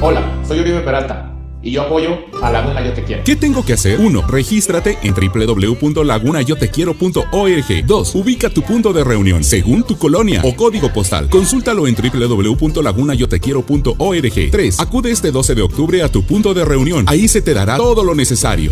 Hola, soy Uribe Peralta y yo apoyo a Laguna Yo Te Quiero. ¿Qué tengo que hacer? 1. Regístrate en www.lagunayotequiero.org. 2. Ubica tu punto de reunión según tu colonia o código postal. Consúltalo en www.lagunayotequiero.org. 3. Acude este 12 de octubre a tu punto de reunión. Ahí se te dará todo lo necesario.